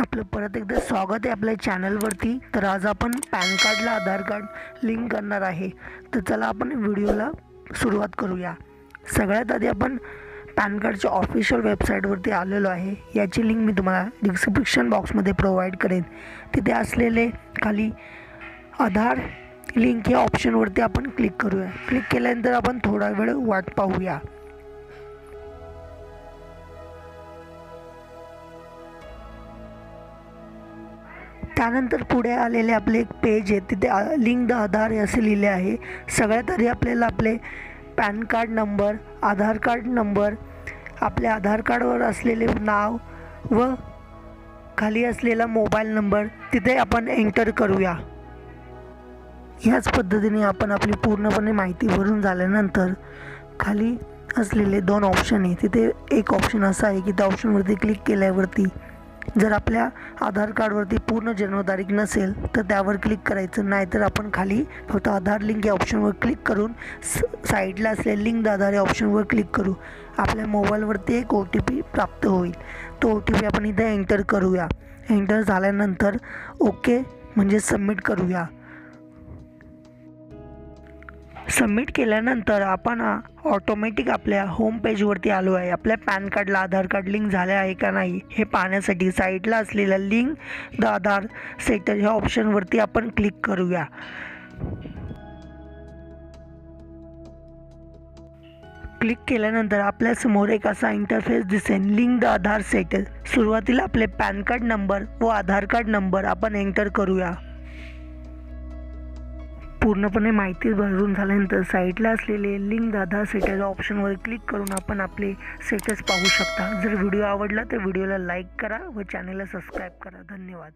आपलं परत एकदा स्वागत आहे आपल्या चॅनलवरती. तर आज आपण पॅन कार्डला आधार कार्ड लिंक करणार आहे. तर चला आपण व्हिडिओला सुरुवात करूया. सगळ्यात आधी आपण पॅन कार्डच्या ऑफिशियल वेबसाईटवरती आलेलो आहे. याची लिंक मी तुम्हाला डिस्क्रिप्शन बॉक्समध्ये प्रोव्हाइड करेन. तिथे असलेले खाली आधार लिंक या ऑप्शनवरती आपण क्लिक करूया. क्लिक केल्यानंतर आपण थोडा वेळ वाट पाहूया. त्यानंतर पुढे आलेले आपले एक पेज आहे तिथे लिंक द आधार हे असे लिहिले आहे. सगळ्यात आधी आपल्याला आपले PAN card number Aadhaar card number आपल्या आधार कार्डवर असलेले नाव व खाली असलेला मोबाईल नंबर तिथे आपण एंटर करूया. ह्याच पद्धतीने आपण आपली पूर्णपणे माहिती भरून झाल्यानंतर खाली असलेले दोन ऑप्शन आहे. तिथे एक ऑप्शन असा आहे की त्या ऑप्शनवरती क्लिक केल्यावरती जर आपल्या आधार कार्डवरती पूर्ण जन्मतारीख नसेल तर त्यावर क्लिक करायचं. नाहीतर आपण खाली फक्त आधार लिंक या ऑप्शनवर क्लिक करून स साईडला असलेल्या लिंक आधार या ऑप्शनवर क्लिक करू. आपल्या मोबाईलवरती एक ओ टी पी प्राप्त होईल. तो ओ टी पी आपण इथे एंटर करूया. एंटर झाल्यानंतर ओके म्हणजे सबमिट करूया. सबमिट केल्यानंतर आपण ऑटोमॅटिक आपल्या होम पेजवरती आलो आहे. आपल्या पॅन कार्डला आधार कार्ड लिंक झाले आहे का नाही हे पाहण्यासाठी साईडला असलेल्या लिंक द आधार सेटर ह्या ऑप्शनवरती आपण क्लिक करूया. क्लिक केल्यानंतर आपल्यासमोर एक असा इंटरफेस दिसेल. लिंक द आधार सेटल सुरुवातीला आपले पॅन कार्ड नंबर व आधार कार्ड नंबर आपण एंटर करूया. पूर्णपणे माहिती भरून झाल्यानंतर साईडला असलेले लिंक दादा सेटस ऑप्शनवर क्लिक करून आपण आपले सेटस पाहू शकता. जर व्हिडिओ आवडला तर व्हिडिओला लाईक करा व चॅनलला सबस्क्राईब करा. धन्यवाद.